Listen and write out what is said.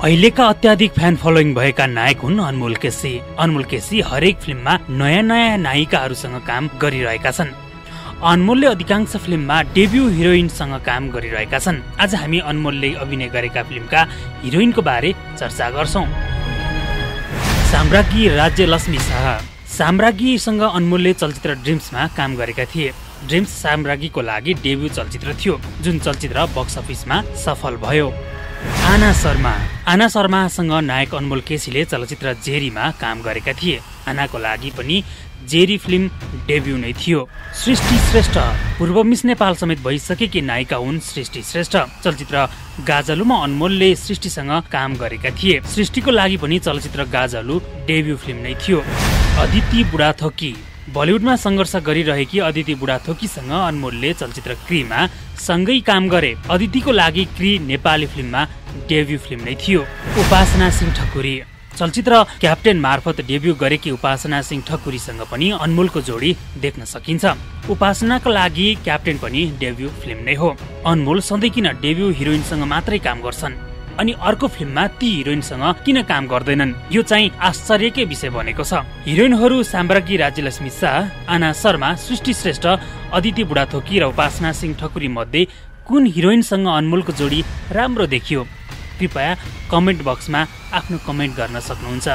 अहिलेका अत्याधिक fan following भएका नायक हुन् अनमोल केसी। अनमोल केसी हरेक फिल्ममा नयाँ नयाँ नायिकाहरूसँग काम गरिरहेका छन्। अनमोलले अधिकांश फिल्ममा डेब्यू हिरोइनसँग काम गरिरहेका छन्। आज हामी अनमोलले अभिनय गरेका फिल्मका हिरोइनको बारे चर्चा गर्छौँ। साम्राज्ञी राज्य लक्ष्मी शाह। साम्राज्ञीसँग अनमोलले चलचित्र ड्रिम्समा काम गरेका थिए। ड्रिम्स साम्राज्ञीको लागि डेब्यू चलचित्र थियो जुन चलचित्र बक्स अफिसमा सफल भयो। आना शर्मा। आना शर्मासँग नायक अनमोल केसीले चलचित्र जेरीमा काम गरेका थिए। आनाको लागि पनि जेरी फिल्म डेब्यू नै थियो। सृष्टि श्रेष्ठ पूर्व मिस नेपाल समेत भइसकेकी नायिका हुन् सृष्टि श्रेष्ठ। चलचित्र गाजलुमा अनमोलले सृष्टिसँग काम गरेका थिए। सृष्टिको लागि पनि चलचित्र गाजलु डेब्यू फिल्म नै थियो। अदिति बुढाथोकी बलिउडमा सङ्घर्ष गरिरहेकी अदिति बुढाथोकीसँग अनमोलले चलचित्र क्रीमा सँगै काम गरे। अदितिको लागि क्री नेपाली फिल्ममा डेब्यू फिल्म नै थियो। उपासना सिंह ठकुरी। चलचित्र क्याप्टेन मार्फत डेब्यू गरेकी उपासना सिंह ठकुरीसँग पनि अनमोलको जोडी देख्न सकिन्छ। उपासनाको लागि क्याप्टेन पनि डेब्यू फिल्म नै हो। अनमोल सधैँ किन डेब्यू हिरोइनसँग मात्रै काम गर्छन्? अनि अर्को फिल्ममा ती हिरोइनसँग किन काम गर्दैनन्? यो चाहिँ आश्चर्यकै विषय बनेको छ। हिरोइनहरू साम्राज्ञी राज्यलक्ष्मी शाह आना शर्मा सृष्टि श्रेष्ठ अदिति बुढाथोकी र उपासना सिंह ठकुरी मध्ये कुन हिरोइनसँग अनमोलको जोडी राम्रो देखियो? कृपया कमेन्ट बक्समा आफ्नो कमेन्ट गर्न सक्नुहुन्छ।